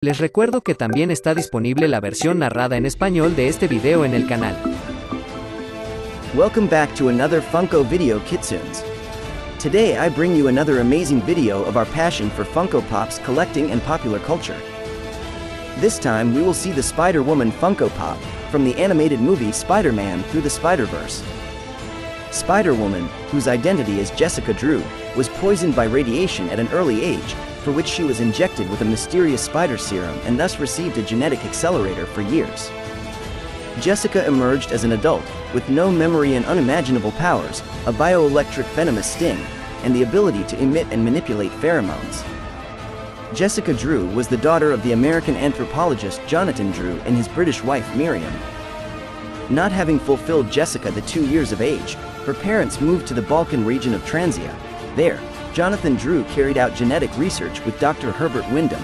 Les recuerdo que también está disponible la versión narrada en español de este video en el canal. Welcome back to another Funko Video Kitsunes. Today I bring you another amazing video of our passion for Funko Pops collecting and popular culture. This time we will see the Spider-Woman Funko Pop from the animated movie Spider-Man Through the Spider-Verse. Spider-Woman, whose identity is Jessica Drew, was poisoned by radiation at an early age for which she was injected with a mysterious spider serum and thus received a genetic accelerator for years. Jessica emerged as an adult, with no memory and unimaginable powers, a bioelectric venomous sting, and the ability to emit and manipulate pheromones. Jessica Drew was the daughter of the American anthropologist Jonathan Drew and his British wife Miriam. Not having fulfilled Jessica the two years of age, her parents moved to the Balkan region of Transia. There, Jonathan Drew carried out genetic research with Dr. Herbert Wyndham.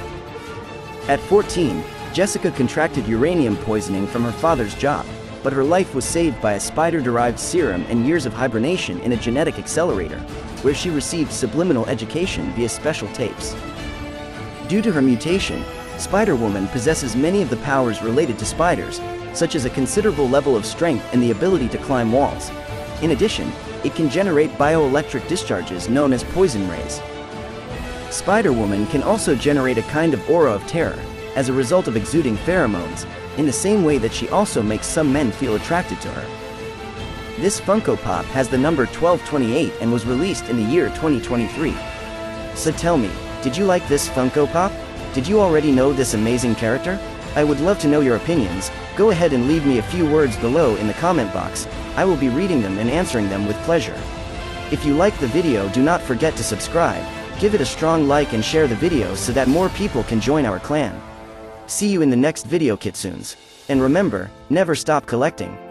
At 14, Jessica contracted uranium poisoning from her father's job, but her life was saved by a spider-derived serum and years of hibernation in a genetic accelerator, where she received subliminal education via special tapes. Due to her mutation, Spider-Woman possesses many of the powers related to spiders, such as a considerable level of strength and the ability to climb walls. In addition, it can generate bioelectric discharges known as poison rays. Spider-Woman can also generate a kind of aura of terror as a result of exuding pheromones, in the same way that she also makes some men feel attracted to her. This Funko Pop has the number 1228 and was released in the year 2023. So tell me, did you like this Funko Pop? Did you already know this amazing character? I would love to know your opinions, go ahead and leave me a few words below in the comment box, I will be reading them and answering them with pleasure. If you like the video do not forget to subscribe, give it a strong like and share the video so that more people can join our clan. See you in the next video kitsunes. And remember, never stop collecting.